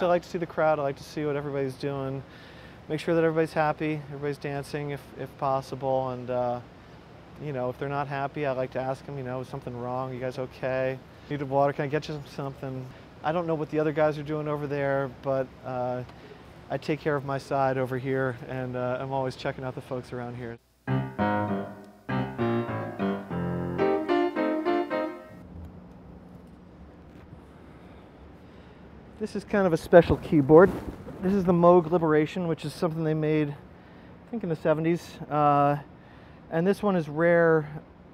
I like to see the crowd. I like to see what everybody's doing. Make sure that everybody's happy, everybody's dancing if, if possible. And, uh, you know, if they're not happy, I like to ask them, you know, is something wrong? You guys okay? Need water? Can I get you something? I don't know what the other guys are doing over there, but uh, I take care of my side over here, and uh, I'm always checking out the folks around here. This is kind of a special keyboard. This is the Moog Liberation, which is something they made, I think, in the 70s. Uh, and this one is rare.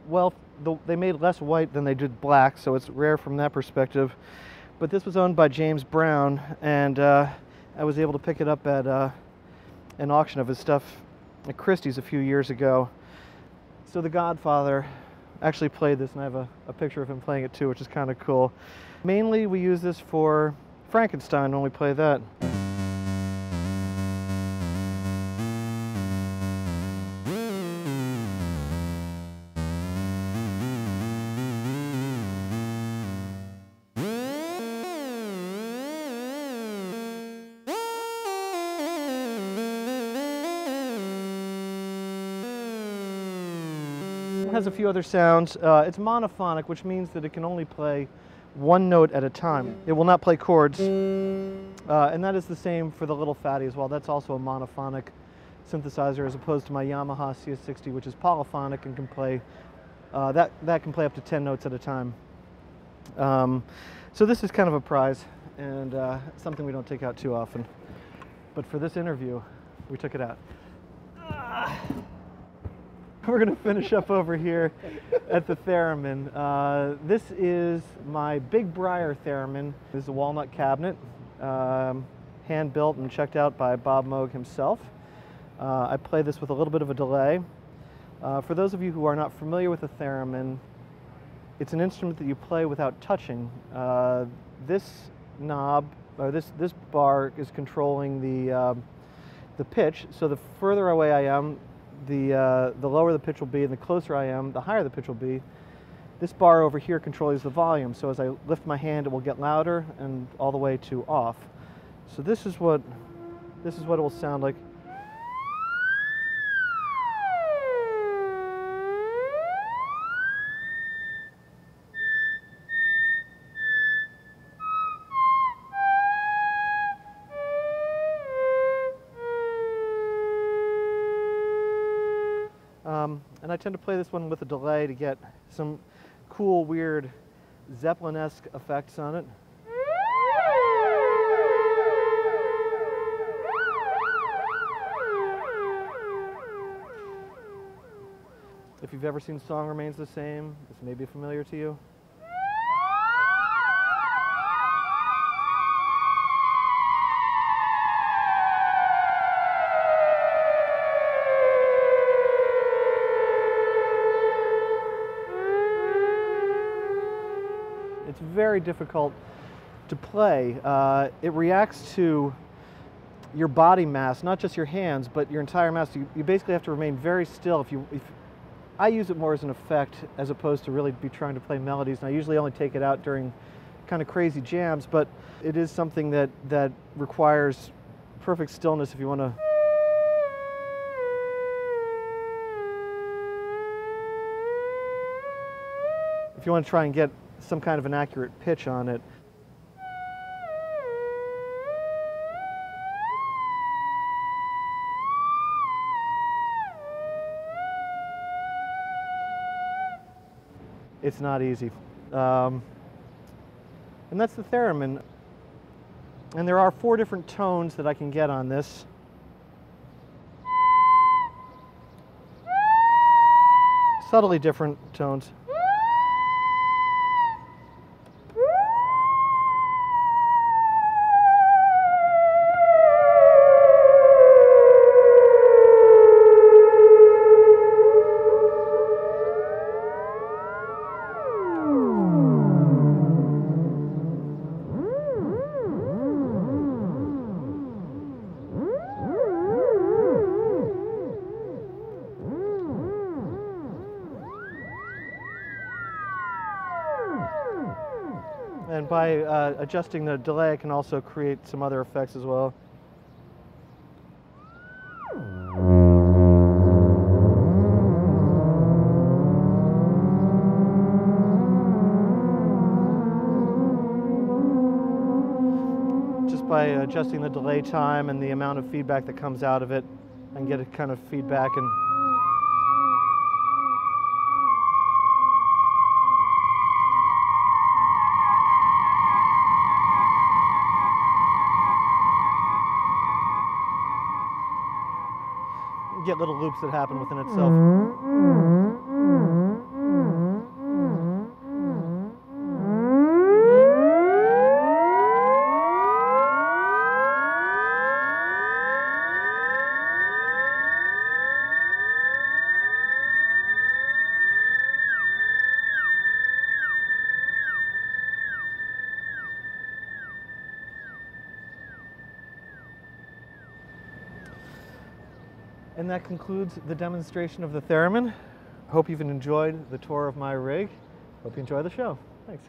Well, the, they made less white than they did black, so it's rare from that perspective. But this was owned by James Brown, and uh, I was able to pick it up at uh, an auction of his stuff at Christie's a few years ago. So The Godfather actually played this, and I have a, a picture of him playing it too, which is kind of cool. Mainly, we use this for Frankenstein when we play that. Has a few other sounds. Uh, it's monophonic, which means that it can only play one note at a time. It will not play chords. Uh, and that is the same for the Little Phatty as well. That's also a monophonic synthesizer as opposed to my Yamaha CS60, which is polyphonic and can play, uh, that, that can play up to 10 notes at a time. Um, so this is kind of a prize and uh, something we don't take out too often. But for this interview, we took it out. We're going to finish up over here at the theremin. Uh, this is my Big Briar theremin. This is a walnut cabinet, um, hand built and checked out by Bob Moog himself. Uh, I play this with a little bit of a delay. Uh, for those of you who are not familiar with the theremin, it's an instrument that you play without touching. Uh, this knob, or this, this bar is controlling the, um, the pitch, so the further away I am, the, uh, the lower the pitch will be and the closer I am, the higher the pitch will be. This bar over here controls the volume, so as I lift my hand it will get louder and all the way to off. So this is what, this is what it will sound like. And I tend to play this one with a delay to get some cool, weird Zeppelin-esque effects on it. If you've ever seen Song Remains the Same, this may be familiar to you. It's very difficult to play. Uh, it reacts to your body mass, not just your hands, but your entire mass. You, you basically have to remain very still. If you, if, I use it more as an effect as opposed to really be trying to play melodies. And I usually only take it out during kind of crazy jams, but it is something that, that requires perfect stillness if you want to. If you want to try and get some kind of an accurate pitch on it. It's not easy. Um, and that's the theremin. And there are four different tones that I can get on this. Subtly different tones. By uh, adjusting the delay, I can also create some other effects as well. Just by adjusting the delay time and the amount of feedback that comes out of it, can get a kind of feedback and get little loops that happen within itself. Mm-hmm. And that concludes the demonstration of the theremin. Hope you've enjoyed the tour of my rig. Hope you enjoy the show. Thanks.